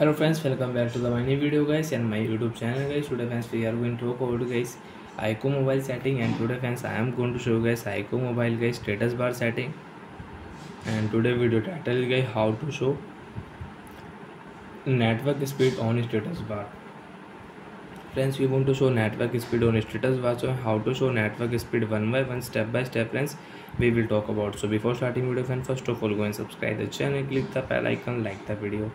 Hello friends welcome back to the my new video guys and my YouTube channel guys today friends we are going to talk about guys iQOO mobile setting and today friends I am going to show guys iQOO mobile guys status bar setting and today video title guy how to show network speed on status bar friends we want to show network speed on status bar so how to show network speed one by one step by step friends we will talk about so before starting video friend first of all go and subscribe the channel click the bell icon like the video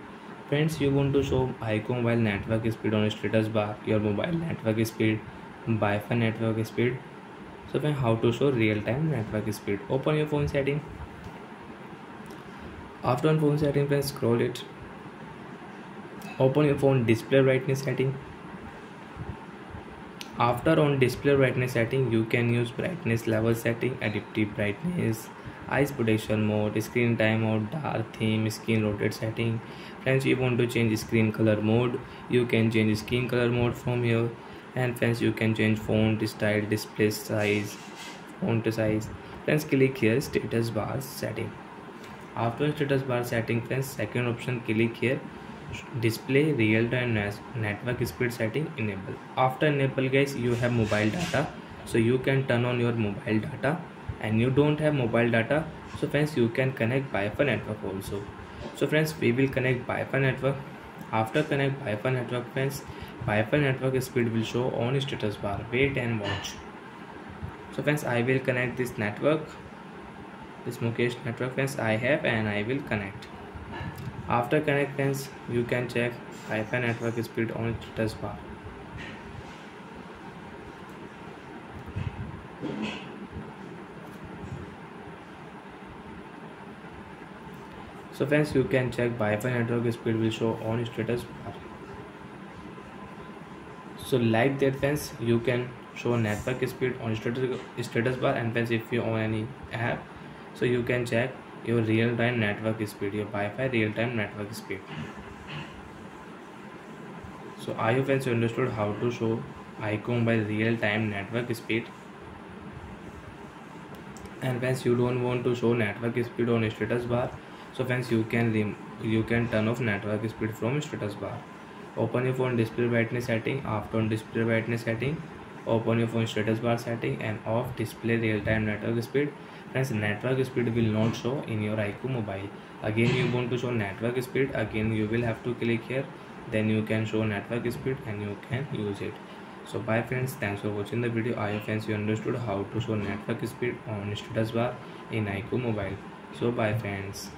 friends you want to show icon while network speed on status bar your mobile network speed Wi-Fi network speed. So then how to show real-time network speed? Open your phone setting. After on phone setting friends scroll it. Open your phone display brightness setting. After on display brightness setting you can use brightness level setting adaptive brightness eyes protection mode screen time mode dark theme screen rotate setting. Friends you want to change screen color mode you can change screen color mode from here. And friends you can change font style display size font size. Friends click here status bar setting. After status bar setting friends second option click here display real time network speed setting enable. After enable guys you have mobile data. So you can turn on your mobile data and you don't have mobile data so friends you can connect Wi-Fi network also. So friends we will connect Wi-Fi network. After connect Wi-Fi network friends Wi-Fi network speed will show on status bar. Wait and watch. So friends I will connect this network. This Mukesh network friends I have and I will connect. After connect friends you can check Wi-Fi network speed on status bar so friends you can check Wi-Fi network speed will show on status bar. So like that friends you can show network speed on status, status bar. And friends if you own any app so you can check your real-time network speed your Wi-Fi real-time network speed. So I hope friends you understood how to show icon by real-time network speed? And friends you don't want to show network speed on status bar so friends you can you can turn off network speed from status bar. Open your phone display brightness setting after on display brightness setting. Open your phone status bar setting and off display real-time network speed. Friends network speed will not show in your iQOO mobile. Again you want to show network speed. Again you will have to click here. Then you can show network speed and you can use it. So bye friends thanks for watching the video. I hope you understood how to show network speed on status bar in iQOO mobile. So bye friends